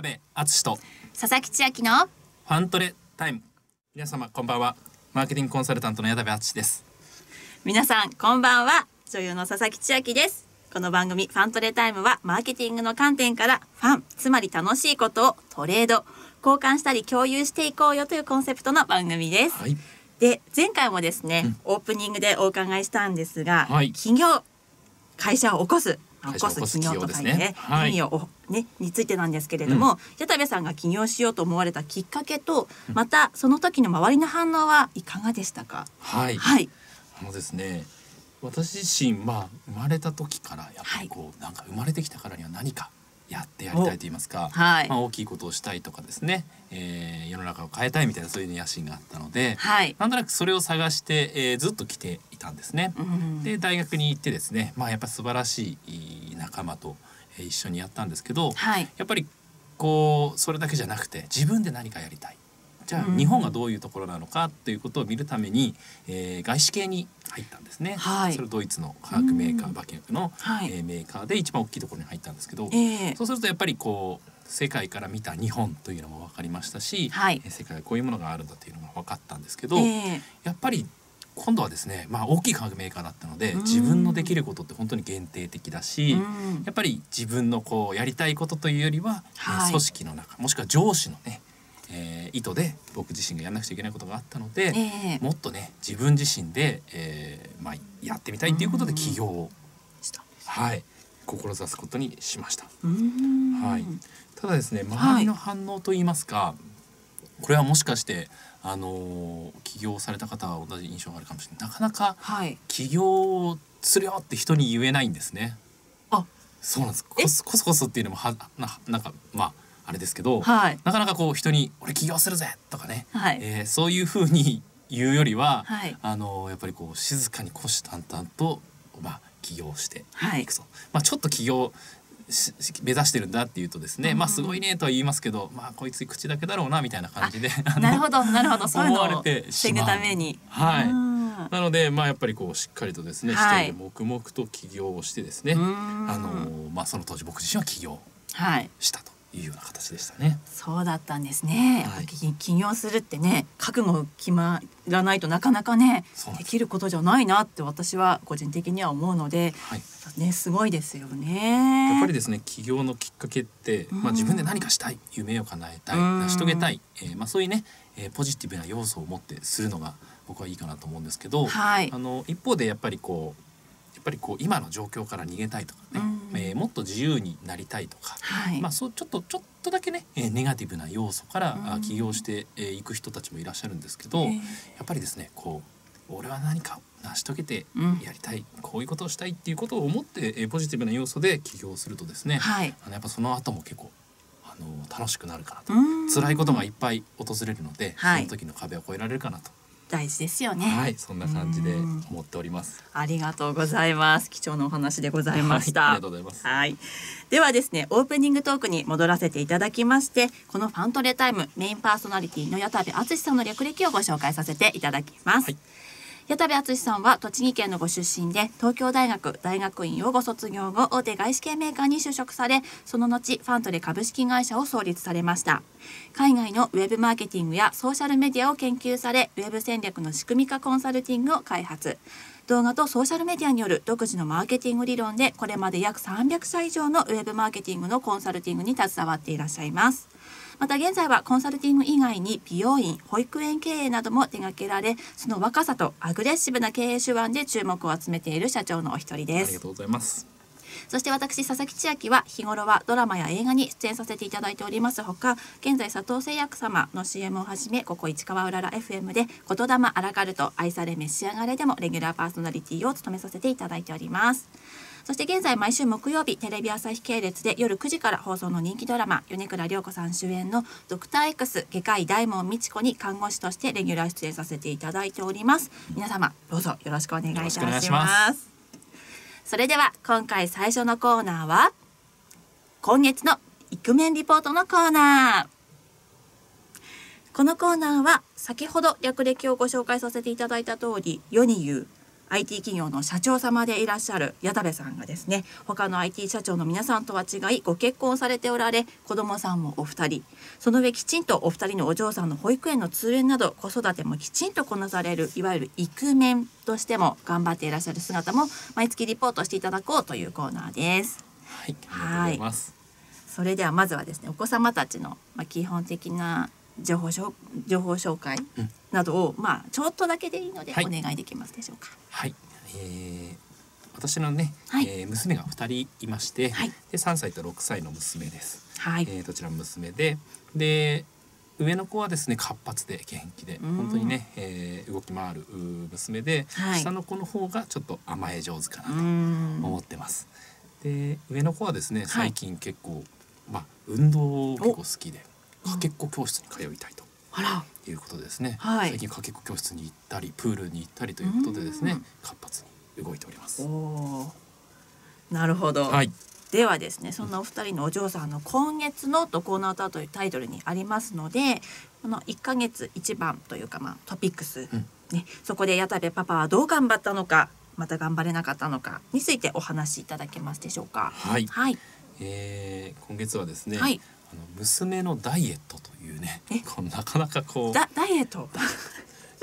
部敦と佐々木千秋のファントレタイム。皆様こんばんは。マーケティングコンサルタントの矢田部敦です。皆さんこんばんは。女優の佐々木千秋です。この番組ファントレタイムはマーケティングの観点からファンつまり楽しいことをトレード交換したり共有していこうよというコンセプトの番組です、はい。で前回もですね、オープニングでお伺いしたんですが、はい。起業会社を起こす起こすす起業とかいうね。起業ねはいねについてなんですけれども、矢田部さんが起業しようと思われたきっかけと、またその時の周りの反応はいかがでしたか？はい、はい、あのですね私自身まあ生まれた時からやっぱりこう、なんか生まれてきたからには何かやってやりたいと言いますか、はい。まあ、大きいことをしたいとかですね、えー世の中を変えたいみたいなそういう野心があったので、はい、なんとなくそれを探して、えーずっと来ていたんですね。うん。で大学に行ってですねまあやっぱ素晴らしい仲間と、えー一緒にやったんですけど、はい、やっぱりこうそれだけじゃなくて自分で何かやりたいじゃあうん。日本がどういうところなのかっていうことを見るために、えー外資系に入ったんですね、はい。それドイツの化学メーカうんー馬券の、はい。えーメーカーで一番大きいところに入ったんですけど、ええ。そうするとやっぱりこう世界から見た日本というのも分かりましたし、はい。えー世界はこういうものがあるんだというのが分かったんですけど、ええ。やっぱり今度はですね、まあ、大きい化学メーカーだったのでうん。自分のできることって本当に限定的だし、うん。やっぱり自分のこうやりたいことというよりは、はい。えー組織の中もしくは上司のね、えー意図で僕自身がやらなくちゃいけないことがあったので、ええ。もっとね自分自身で、えーまあ、やってみたいということで起業を、した。はい、志すことにしました。うん。はい。ただですね周りの反応といいますか、これはもしかしてあのー起業された方は同じ印象があるかもしれない。なかなかはい、起業するよって人に言えないんですね。あ。そうなんです。え？コスコスコスっていうのもはななんかまああれですけど、はい、なかなかこう人に「俺起業するぜ!」とかね、はい、えーそういうふうに言うよりは、はい。あのーやっぱりこう静かに虎視眈々と、まあ、起業してはい。いくと、まあ、ちょっと起業し目指してるんだっていうとですね、うん。まあすごいねとは言いますけどまあこいつ口だけだろうなみたいな感じでなるほど、なるほど、そういうの思わを防ぐために。はい。うん。なのでまあやっぱりこうしっかりとですね、はい。一人で黙々と起業をしてですね、うん。あのまあその当時僕自身は起業はい、したと。いうような形でしたね。そうだったんですね。やっぱはい起起業するってね、覚悟決まらないとなかなかねでですきることじゃないなって私は個人的には思うので、はい。ねすごいですよね。やっぱりですね起業のきっかけって、まあ、自分で何かしたい夢を叶えたいうん成し遂げたい、えーまあ、そういうね、えーポジティブな要素を持ってするのが僕はいいかなと思うんですけど、はいあの一方でやっぱりこうやっぱりこう今の状況から逃げたいとかね、うんえーもっと自由になりたいとか、はい、まあ、そうちょっとちょっとだけね、えーネガティブな要素から、あうん。起業してい、えく人たちもいらっしゃるんですけど、えーやっぱりですねこう俺は何か成し遂げてうん。やりたい、こういうことをしたいっていうことを思って、えーポジティブな要素で起業するとですね、はい、あのやっぱその後も結構あの楽しくなるかなと、うん。辛いことがいっぱい訪れるので、はい。その時の壁を越えられるかなと、大事ですよね。はいそんな感じでうん思っております。ありがとうございます。貴重なお話でございました。はいありがとうございます。はい。ではですね、オープニングトークに戻らせていただきまして、このファントレタイムメインパーソナリティの矢田部敦さんの略歴をご紹介させていただきます。はい矢田部敦さんは栃木県のご出身で東京大学大学院をご卒業後大手外資系メーカーに就職されその後ファントレ株式会社を創立されました。海外のウェブマーケティングやソーシャルメディアを研究されウェブ戦略の仕組み化コンサルティングを開発。動画とソーシャルメディアによる独自のマーケティング理論でこれまで約300社以上のウェブマーケティングのコンサルティングに携わっていらっしゃいます。また現在はコンサルティング以外に美容院保育園経営なども手掛けられその若さとアグレッシブな経営手腕で注目を集めている社長のお一人ですありがとうございます。そして私佐々木千秋は日頃はドラマや映画に出演させていただいておりますほか現在佐藤製薬様の CM をはじめここ市川うらら FM で「言霊アラカルト愛され召し上がれ」でもレギュラーパーソナリティを務めさせていただいておりますそして現在毎週木曜日テレビ朝日系列で夜9時から放送の人気ドラマ米倉涼子さん主演のドクター X 外科医大門美智子に看護師としてレギュラー出演させていただいております。皆様どうぞよろしくお願いいたしよろしします。それでは今回最初のコーナーは今月のイクメンリポートのコーナー。このコーナーは先ほど略歴をご紹介させていただいた通り世に言う IT 企業の社長様でいらっしゃる矢田部さんがですね他の IT 社長の皆さんとは違いご結婚されておられ子供さんもお二人その上きちんとお二人のお嬢さんの保育園の通園など子育てもきちんとこなされるいわゆるイクメンとしても頑張っていらっしゃる姿も毎月リポートしていただこうというコーナーです。はい、ありがとうございます。それではまずはですねお子様たちの、まあ、基本的な情報しょ情報紹介うん。などを、まあちょっとだけでいいのではい。お願いできますでしょうか？はい、えー、私のね、はい。えー娘が二人いまして、はい。で三歳と六歳の娘です。はい、えーどちらも娘で、で上の子はですね活発で元気でうん。本当にね、えー動き回る娘で、はい。下の子の方がちょっと甘え上手かなうとん。思ってます。で上の子はですねはい。最近結構、まあ運動結構好きでかけっこ教室に通いたいと。あら。いうことでですね、はい。最近かけっこ教室に行ったりプールに行ったりということでですね。うん。活発に動いております。お。おなるほど、はい、ではですねそんなお二人のお嬢さんの今月のとコーナータというタイトルにありますのでこの1ヶ月一番というかまあトピックス、うん。ね、そこで矢田部パパはどう頑張ったのかまた頑張れなかったのかについてお話しいただけますでしょうか。はい。はい、えー今月はですね、はいあの娘のダイエットというねえ？こうなかなかこうダダイエット？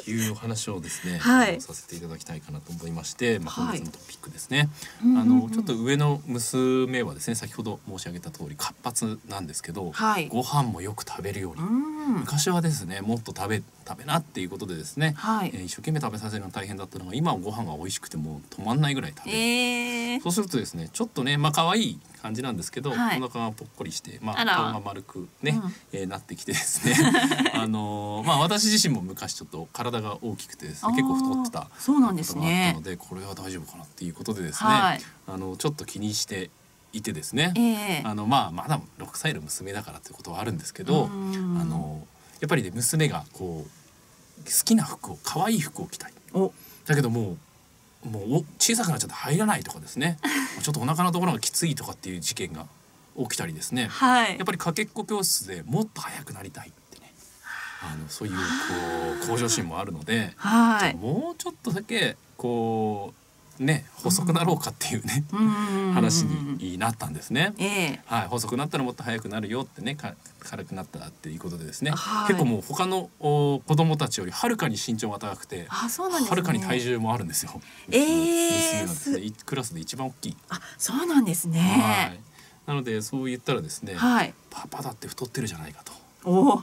いうお話をですね、はい。させていただきたいかなと思いまして、まあ、はい。本日のトピックですね、うんあのちょっと上の娘はですね先ほど申し上げた通り活発なんですけど、はい。ご飯もよく食べるように、うん。昔はですねもっと食べ食べなっていうことでですね、はい。えー一生懸命食べさせるのが大変だったのが今はご飯が美味しくてもう止まんないぐらい食べる、ええそうするとですねちょっとねまあ可愛い感じなんですけど、はい。お腹がぽっこりして、まあ、あら。顔が丸くね、うん。えーなってきてですね。あのーまあ私自身も昔ちょっと体が大きくてですね結構太ってたそうなんですね。の。でこれは大丈夫かなっていうことでですね、はい。あのちょっと気にしていてですね、ええ。あのまあまだ6歳の娘だからということはあるんですけど、うん。あのやっぱりね娘がこう好きな服を可愛い服を着たい。お。だけどもうもうお小さくなっちゃって入らないとかですね ちょっとお腹のところがきついとかっていう事件が起きたりですねはいやっ。ぱりかけっこ教室でもっと速くなりたいってねあのそういうこう向上心もあるので、はい。もうちょっとだけこうね細くなろうかっていうね、うん話になったんですね。ええはい、細くなったらもっと速くなるよってねか軽くなったらっていうことでですね、はい結構もう他のお子供たちよりはるかに身長が高くてあ、そうなんですね。はるかに体重もあるんですよ。えー娘がクラスで一番大きい。あ、そうなんですはね。い。なのでそう言ったらですね、はい。パパだって太ってるじゃないかと。お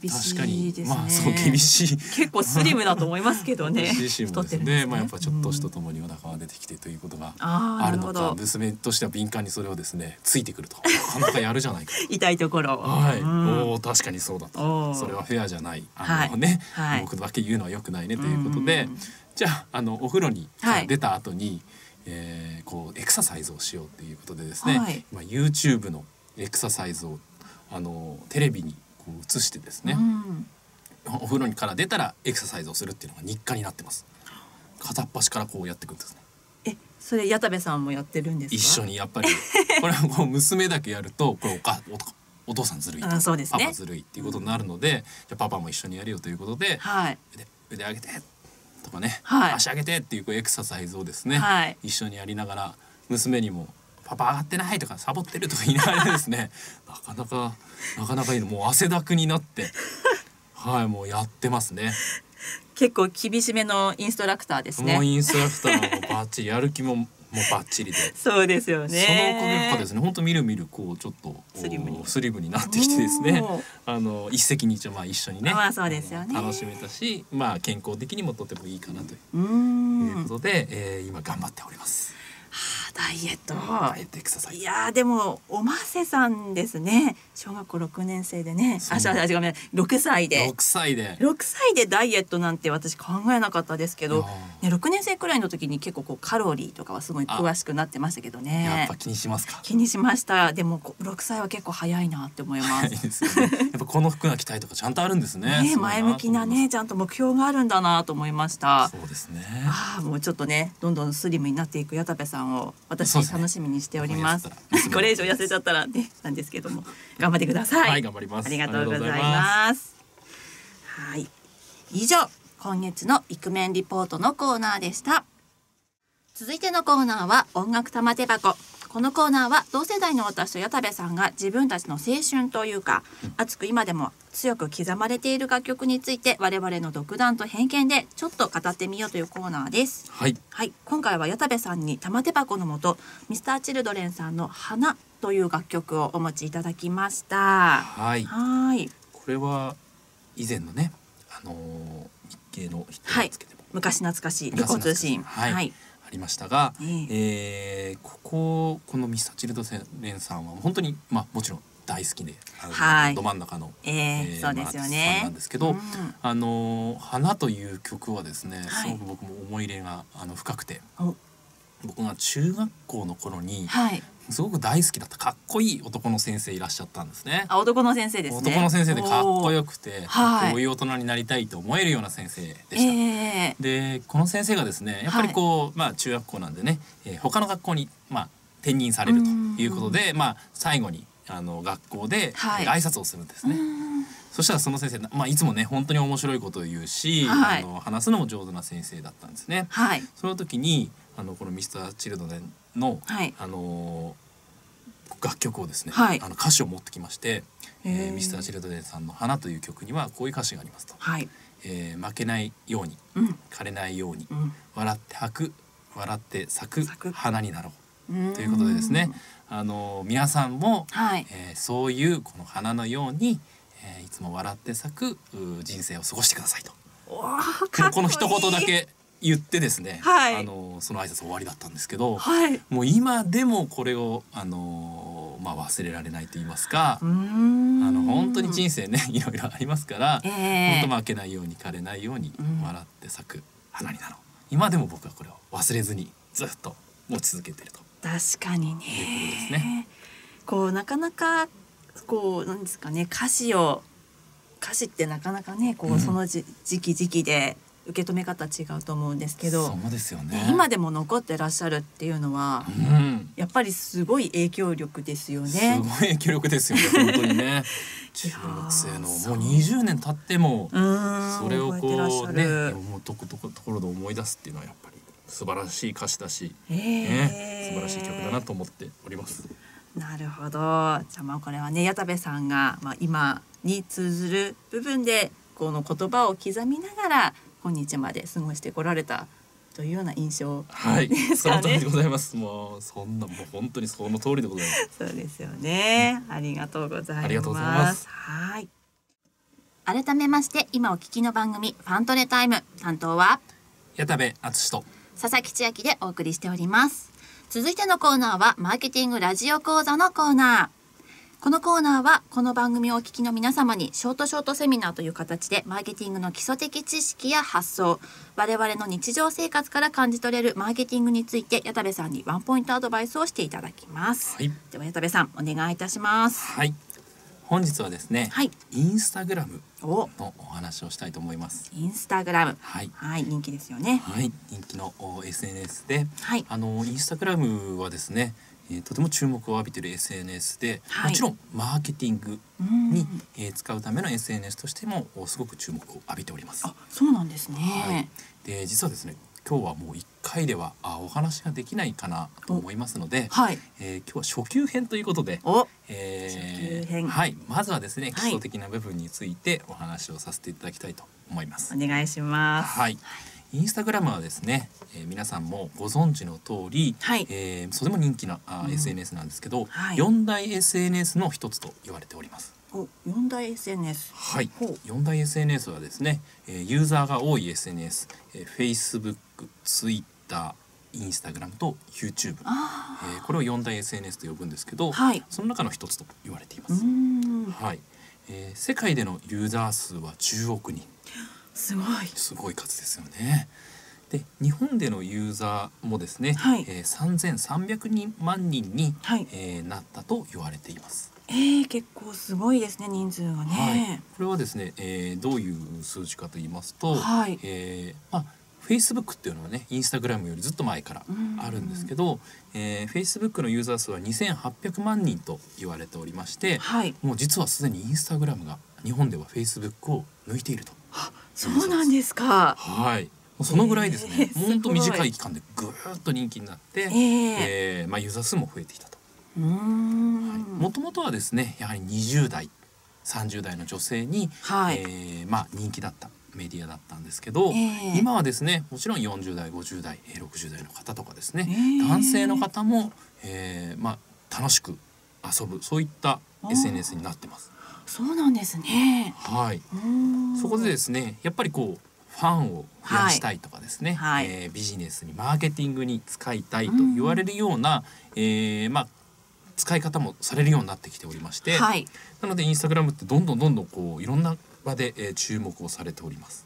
厳しい確かに。ですねまあそう厳しい。結構スリムだと思いますけどね。私自身もですね。まあやっぱちょっとしとうんともにお腹が出てきてということがあるのか。娘としては敏感にそれをですねついてくると。なかなかやるじゃないかと。痛いところ。はい、うん。おお確かにそうだおとー。それはフェアじゃない。あの、はい。ね、はい。僕だけ言うのは良くないねということで、うん。じゃああのお風呂にはい。出た後に、えーこうエクササイズをしようっていうことでですね、はい。まあ YouTube のエクササイズをあのテレビにこう映してですね、うん。お風呂にから出たらエクササイズをするっていうのが日課になってます。片っ端からこうやっていくんですね。え、それ矢田部さんもやってるんですか？一緒にやっぱり。これはもう娘だけやるとこれおかおお父さんずるいと、ね。パパずるいっていうことになるので、じゃあパパも一緒にやるよということで、はい。腕腕上げてとかね、はい。足上げてっていうこうエクササイズをですね、はい。一緒にやりながら娘にも「パパ上がってない」とか「サボってる」とか言いながらですね なかなかなかなかいいのもう汗だくになって はいもうやってますね。結構厳しめのインストラクターですね。もうインストラクターもバッチリやる気ももうバッチリで。そうですよね。そのおかげかですね本当みるみるこうちょっとスリムにおスリムになってきてですねあの一石二鳥まあ一緒にねまあそうですよね楽しめたしまあ健康的にもとてもいいかなということで、えー今頑張っております。ダイエット。ダイエットエクササイズ。いやーでもおませさんですね小学校六年生でねあしあしごめん六歳で六歳で。六歳でダイエットなんて私考えなかったですけどね、6年生くらいの時に結構こうカロリーとかはすごい詳しくなってましたけどやっねぱ気にしますか。気にしましたでもこ6歳は結構早いなって思います。ね。やっぱこの服が着たいとかちゃんとあるんですね。ね前向きなねちゃんと目標があるんだなと思いましまたす。。そうですね。ああもうちょっとねどんどんスリムになっていく矢田部さんを私楽しみにしております。これ以上痩せちゃったらねなんですけども頑張ってください。はい頑張りますありがとうございありがとうございます。はい以上今月のイクメンリポートのコーナーでした。続いてのコーナーは音楽玉手箱このコーナーは同世代の私と矢田部さんが自分たちの青春というか熱く今でも強く刻まれている楽曲について我々の独断と偏見でちょっと語ってみようというコーナーです。はい。はい。今回は矢田部さんに玉手箱のもと Mr.Children さんの花という楽曲をお持ちいただきました。はい。はい。これは以前のねあのー日系のヒットをつけても、昔懐かしいレコ通信。はい。はい、ありましたが、ええ。えーこここのミスターチルドレンさんは本当にまあもちろん大好きで、はい。ど真ん中の、ええそうですよね。なんですけど、うん。あのー花という曲はですね、はい。すごく僕も思い入れがあの深くてお。僕が中学校の頃にはいすごく大好きだったかっこいい男の先生いらっしゃったんですね。あ男の先生ですね。男の先生でかっこよくて、はい。こういう大人になりたいと思えるような先生でした。ええ。でこの先生がですねやっぱりこう、まあ中学校なんでね、えー他の学校にまあ転任されるということで、まあ最後にあの学校で、挨拶をするんですね。うん。そしたらその先生、まあいつもね本当に面白いことを言うし、はい。あの話すのも上手な先生だったんですね。はい。その時にあのこのミスターチルドレンの、はい。あの楽曲をですね、はい。あの歌詞を持ってきまして、えへー。ーミスターチルドレンさんの花という曲にはこういう歌詞がありますと。はい。えー負けないようにうん。枯れないようにうん。笑って咲く笑って咲く花になろう。うということでですねあの皆さんも、はい。えーそういうこの花のように、えーいつも笑って咲くう人生を過ごしてくださいと。この一言だけ言ってですね、はい。あのその挨拶終わりだったんですけど、はい。もう今でもこれをあのまあ忘れられないと言いますかあの本当に人生ね いろいろありますから、ええ。本当負けないように枯れないようにうん。笑って咲く花になろう、今でも僕はこれを忘れずにずっと持ち続けてると。確かにね。いうことですね。こうなかなかこうなんですかね歌詞を歌詞ってなかなかねこう、うん。そのじ時期時期で受け止め方違うと思うんですけど、そうですよね。ね今でも残ってらっしゃるっていうのは、うん。やっぱりすごい影響力ですよすねご。い影響力ですよね。本当にね。中学生のもう20年経ってもそれをこうねゃる。思うとことこところで思い出すっていうのはやっぱり素晴らしい歌詞だし、えね、え素晴らしい曲だなと思っております。なるほど。じゃあまあこれはね矢田部さんがまあ今に通ずる部分でこの言葉を刻みながら今日まで過ごしてこられたというような印象はい、その通りで。ございます。もうそんなもう本当にその通りでございます。そうですよね。ありがとうございます。ありがとうございますはい。改めまして今お聞きの番組ファントレタイム担当は矢田部敦と佐々木千秋でお送りしております続いてのコーナーはマーケティングラジオ講座のコーナーこのコーナーはこの番組をお聞きの皆様にショートショートセミナーという形でマーケティングの基礎的知識や発想我々の日常生活から感じ取れるマーケティングについて矢田部さんにワンポイントアドバイスをしていただきます、はい。では矢田部さんお願いいたします。はい。本日はですね、はい。インスタグラムおのお話をしたいと思います。インスタグラム。はい。はい人気ですよね。はい。人気のお SNS ではい。あのインスタグラムはですね、えーとても注目を浴びている SNS で、はい。もちろんマーケティングうん。に、えー使うための SNS としてもおすごく注目を浴びております。あそうなんですね、はい、で実はですね今日はもう1回ではあお話ができないかなと思いますので、はい。えー今日は初級編ということで、おえ初級編。はい、まずはですね基はい。礎的な部分についてお話をさせていただきたいと思います。お願いします。はい、インスタグラムはですね、えー皆さんもご存知の通り、はい。えーとても人気なあ、うん。SNS なんですけど、はい。四大 SNS の一つと言われております。お四大 SNS はい。四大 SNS はですね、えーユーザーが多い SNS、えー、Facebook、Twitter、Instagram と YouTube、あえーこれを四大 SNS と呼ぶんですけど、あはい。その中の一つと言われています。ん。はい、えー世界でのユーザー数は10億人、すごい。すごい数ですよね。で、日本でのユーザーもですね、はい。えー3300人万人に、はい。えーなったと言われています。えー、結構すごいですね人数がはい。ね、これはですね、えーどういう数字かと言いますと、はい。えーまあ Facebook っていうのはね、インスタグラムよりずっと前からうんあるんですけど、えー Facebook のユーザー数は2800万人と言われておりまして、はい。もう実はすでにインスタグラムが日本では Facebook を抜いていると。そうなんですか。はい。うそのぐらいですね。えー、ほんと短い期間でぐーっと人気になって、えええーまあ、ユーザー数も増えてきたと。もともとはですねやはり20代30代の女性に、はい、えーまあ、人気だったメディアだったんですけど、ええ今はですねもちろん40代50代えー60代の方とかですね、ええ男性の方も、えーまあ、楽しく遊ぶそういったあー。SNS になってます。そうなんですね。はい、そこでですねやっぱりこうファンを増やしたいとかですね、はい。えービジネスにマーケティングに使いたいと言われるような、えーまあ、使い方もされるようになってきておりまして、はい。なのでインスタグラムってどんどんどんどんこういろんな場で、えー注目をされております。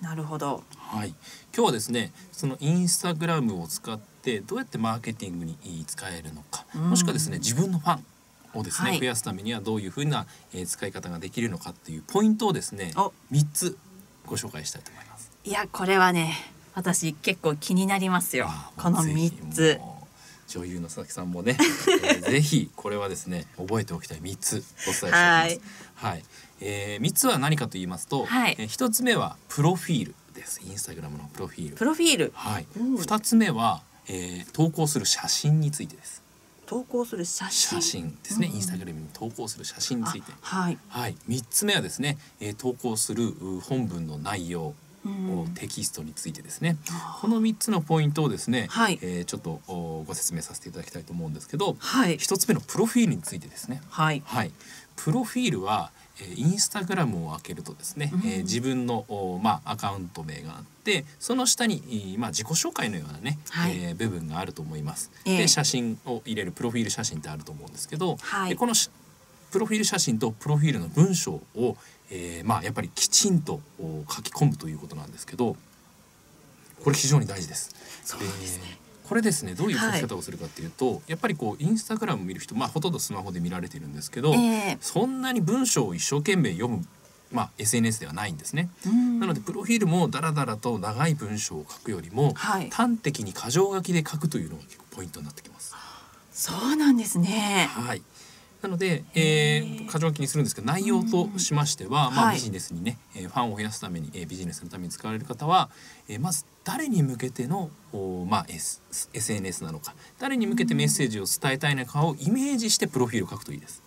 なるほど。はい、今日はですねそのインスタグラムを使ってどうやってマーケティングに使えるのか、うん。もしくはですね自分のファンをですね、はい。増やすためにはどういうふうな、えー使い方ができるのかっていうポイントをですねお。3つご紹介したいと思います。いやこれはね私結構気になりますよ。このぜひ三つ。もう女優の佐々木さんもね、えー ぜひこれはですね覚えておきたい3つお伝えしておきます。はい、えー、3つは何かと言いますと、はい。えー1つ目はプロフィールです。インスタグラムのプロフィール。プ。ロフィール。はい、うん。2つ目は、えー投稿する写真についてです。投稿する写真。写真ですね、うん。インスタグラムに投稿する写真について。あはい、はい、3つ目はですね、えー投稿するう本文の内容うん。をテキストについてですね、この3つのポイントをですね、はい。えーちょっとおご説明させていただきたいと思うんですけど、はい。1つ目のプロフィールについてですね。はい。はい、プロフィールは、えーインスタグラムを開けるとですね、うん。えー自分の、おまあ、アカウント名があってその下に、えーまあ、自己紹介のようなね、はい。えー部分があると思います。ええ。で写真を入れるプロフィール写真ってあると思うんですけど、はい。でこのしプロフィール写真とプロフィールの文章を、えーまあ、やっぱりきちんとお書き込むということなんですけどこれ非常に大事です。そうですね。えーこれですねどういう書き方をするかっていうと、やっぱりこうインスタグラム見る人まあほとんどスマホで見られてるんですけど、ええそんなに文章を一生懸命読む、まあ、SNS ではないんですね。うんなのでプロフィールもダラダラと長い文章を書くよりも、はい端的に箇条書きで書くというのが結構ポイントになってきます。そうなんですねはい。なので、えへー、ー箇条書きにするんですけど内容としましては、まあ、はい。ビジネスにね、えーファンを増やすために、えービジネスのために使われる方は、えーまず誰に向けての、おまあ、S SNS なのか誰に向けてメッセージを伝えたいのかをイメージしてプロフィールを書くといいです。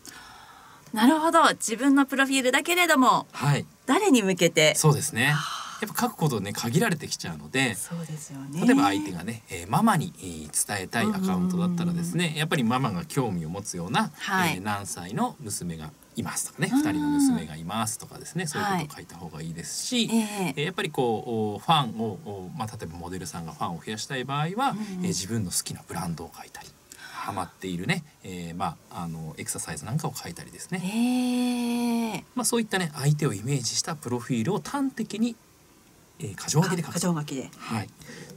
なるほど。自分のプロフィールだけれどもはい、誰に向けて？そうですね。あやっぱ書くことね限られてきちゃうのでそうですよね。例えば相手がね、えーママに、えー伝えたいアカウントだったらですねやっぱりママが興味を持つような、はい。えー何歳の娘がいますとかねうん2人の娘がいますとかですねそういうことを書いた方がいいですし、ええ。えーやっぱりこうおファンを、おまあ、例えばモデルさんがファンを増やしたい場合は、うん。えー自分の好きなブランドを書いたりハマっているね、えーまあ、あのエクササイズなんかを書いたりですね、ええ。まあ、そういったね相手をイメージしたプロフィールを端的に、えー、箇条書きで書く。箇条書きで。はい、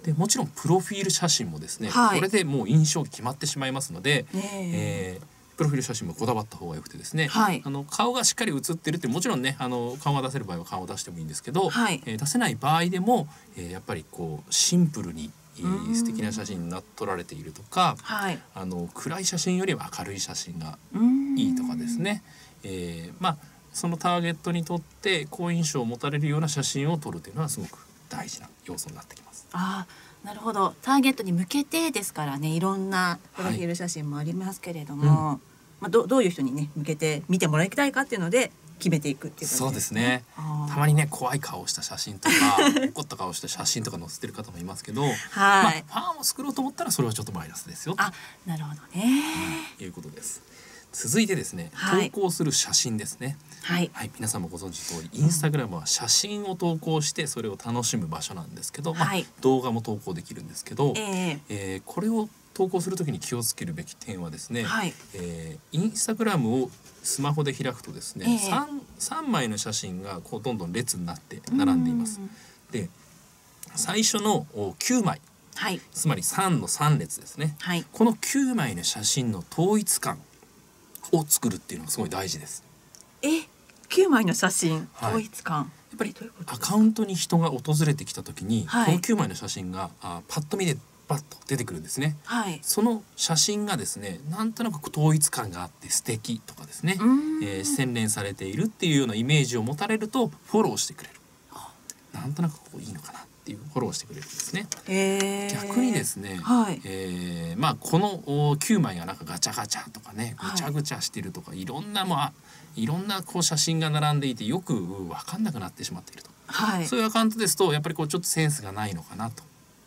でもちろんプロフィール写真もですね、はい。これでもう印象決まってしまいますので、え。えープロフィール写真もこだわった方がよくてですね、はい。あの顔がしっかり写ってるってもちろんねあの顔が出せる場合は顔を出してもいいんですけど、はい。えー出せない場合でも、えーやっぱりこうシンプルに、えーうん。素敵な写真にな撮られているとかはい。あの暗い写真よりは明るい写真がうん。いいとかですね、えーまあそのターゲットにとって好印象を持たれるような写真を撮るというのはすごく大事な要素になってきます。あーなるほど。ターゲットに向けてですからねいろんなプロフィール写真もありますけれども、はい。まあ、どどういう人にね向けて見てもらいたいかっていうので決めていくっていう感じそうですね。たまにね怖い顔をした写真とか 怒った顔をした写真とか載せてる方もいますけど、まあ、はい、ファンを作ろうと思ったらそれはちょっとマイナスですよあなるほどね。ということです。続いてですね、はい。投稿する写真ですね。はい。はい、皆さんもご存知の通り、インスタグラムは写真を投稿してそれを楽しむ場所なんですけど、まあはい。動画も投稿できるんですけど、ええ。えーこれを投稿するときに気をつけるべき点はですね、はい。えーインスタグラムをスマホで開くとですね、ええ。三三枚の写真がこうどんどん列になって並んでいます。う。んで最初のお9枚。はい。つまり3の3列ですね。はい。この9枚の写真の統一感を作るっていうのがすごい大事です。え九枚の写真、はい。統一感。やっぱりアカウントに人が訪れてきた時に、はい。この9枚の写真があパッと見でバッと出てくるんですね。はい。その写真がですねなんとなく統一感があって素敵とかですね、えー洗練されているっていうようなイメージを持たれるとフォローしてくれる。なんとなくこういいのかなっていうフォローしてくれるんですね。えー。逆にですね、はい。えーまあこのお9枚がなんかガチャガチャとかねはい。ぐちゃぐちゃしてるとか、い、ろんなまあいろんなこう写真が並んでいてよく分かんなくなってしまっていると、はい。そういうアカウントですとやっぱりこうちょっとセンスがないのかなと。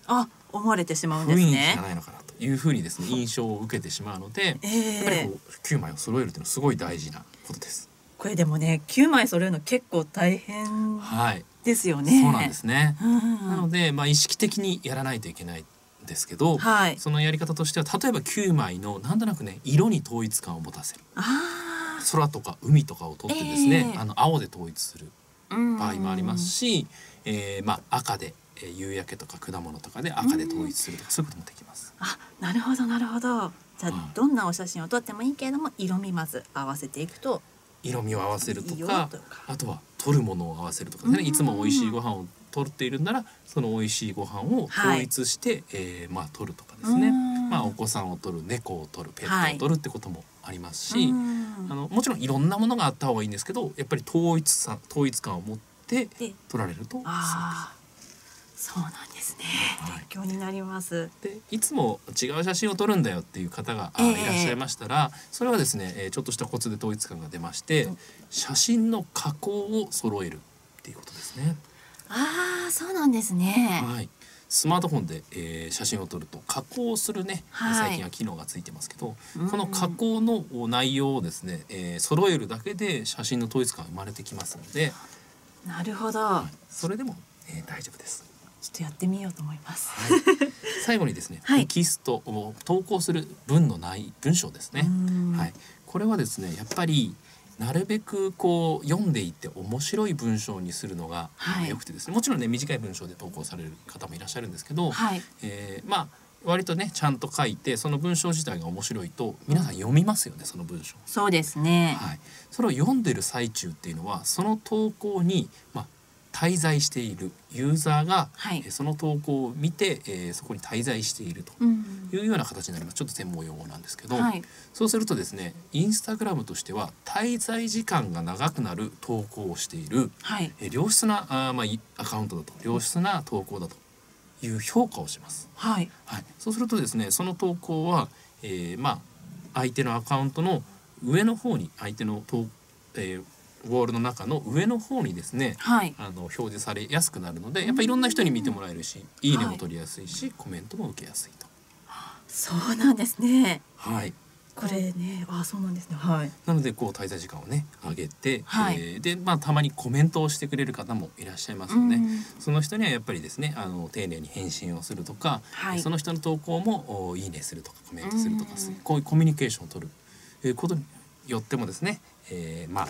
あ思われてしまうんで雰囲気すねがないのかなというふうにですね印象を受けてしまうので、えー。やっぱりこう9枚を揃えるっていうのはすごい大事なことです。これでもね9枚揃えるの結構大変はい、ですよね。そうなんですね。うんなのでまあ意識的にやらないといけないんですけど、はい。そのやり方としては例えば9枚のなんとなくね色に統一感を持たせる。あ空とか海とかを取ってですね、ええ。あの青で統一するー場合もありますし、えーまあ赤で、えー夕焼けとか果物とかで赤で統一するとか、そういうこともできます。あなるほどなるほど。じゃあ、うん。どんなお写真を撮ってもいいけれども色味まず合わせていくと色味を合わせるとかあとは取るものを合わせるとかね、うんいつも美味しいご飯を取っているならその美味しいご飯を統一して、えーまあ取るとかですね、うん。まあお子さんを取る猫を取るペットを取るってこともありますし、うん。あのもちろんいろんなものがあった方がいいんですけどやっぱり統一さ統一感を持ってで取られるとああそうなんですね、はい。勉強になります。でいつも違う写真を撮るんだよっていう方が、いらっしゃいましたらそれはですね、えーちょっとしたコツで統一感が出まして、うん。写真の加工を揃えるっていうことですね。ああそうなんですね。はい。スマートフォンで、えー写真を撮ると加工するね、はい。最近は機能がついてますけど、うん。この加工の内容をですね、えー揃えるだけで写真の統一感が生まれてきますので、なるほど、はい。それでも、えー大丈夫です。ちょっとやってみようと思います。はい、最後にですね、はい。テキストを投稿する文のない文章ですね。うん。はい、これはですねやっぱりなるべくこう読んでいって面白い文章にするのがはい。良くてですね、もちろんね短い文章で投稿される方もいらっしゃるんですけど、はい。えーまあ割とねちゃんと書いてその文章自体が面白いと皆さん読みますよねその文章。そうですね。はい、それを読んでる最中っていうのはその投稿に、まあ、滞在しているユーザーが、はい。えーその投稿を見て、えーそこに滞在しているとうんいうような形になります。ちょっと専門用語なんですけど、はい。そうするとですねインスタグラムとしては滞在時間が長くなる投稿をしている、はい。えー良質なあー、まあ、いアカウントだと良質な投稿だという評価をします。はい。はい、そうするとですねその投稿は、えーまあ相手のアカウントの上の方に相手の投、えーウォールの中の上の方にですねはい。あの表示されやすくなるのでやっぱりいろんな人に見てもらえるしいいねも取りやすいし、コメントも受けやすいと。そうなんですね。はい。これねあそうなんですね。はい。なのでこう滞在時間をね上げて、はい。えーでまあたまにコメントをしてくれる方もいらっしゃいますので、うん。その人にはやっぱりですねあの丁寧に返信をするとか、はい。その人の投稿もおいいねするとかコメントするとか、うん。こういうコミュニケーションを取る、えーことによってもですね、えーまあ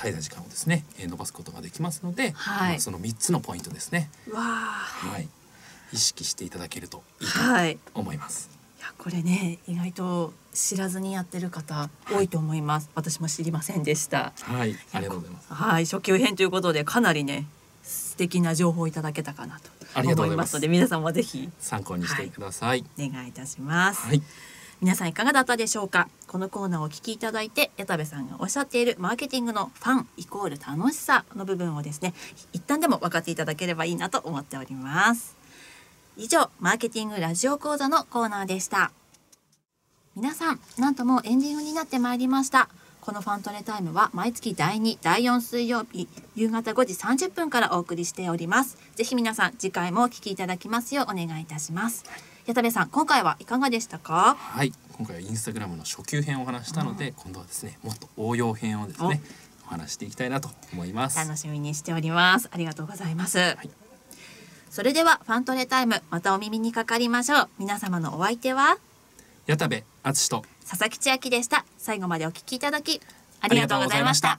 滞在時間をですね、えー伸ばすことができますので、はい。まあその3つのポイントですね、うわあ。はい、意識していただけるといいと思います。やこれね意外と知らずにやってる方多いと思います、私も知りませんでした。はい、ありがとうございます。はい。初級編ということでかなりね素敵な情報をいただけたかなと思います。すので皆さんもぜひ。参考にしてください。お願いいたします、はい皆さんいかがだったでしょうか？このコーナーをお聞きいただいて矢田部さんがおっしゃっているマーケティングのファンイコール楽しさの部分をですね一旦でも分かっていただければいいなと思っております。以上マーケティングラジオ講座のコーナーでした。皆さんなんともうエンディングになってまいりました。このファントレタイムは毎月第2第4水曜日夕方5時30分からお送りしております。ぜひ皆さん次回もお聞きいただきますようお願いいたします。矢田部さん今回はいかがでしたか？はい、今回はインスタグラムの初級編をお話ししたので、今度はですね、もっと応用編をですね、お。話ししていきたいなと思います。楽しみにしております。ありがとうございます、い。それではファントレタイムまたお耳にかかりましょう。皆様のお相手は？矢田部敦と。佐々木千秋でした。最後までお聞きいただきありがとうございました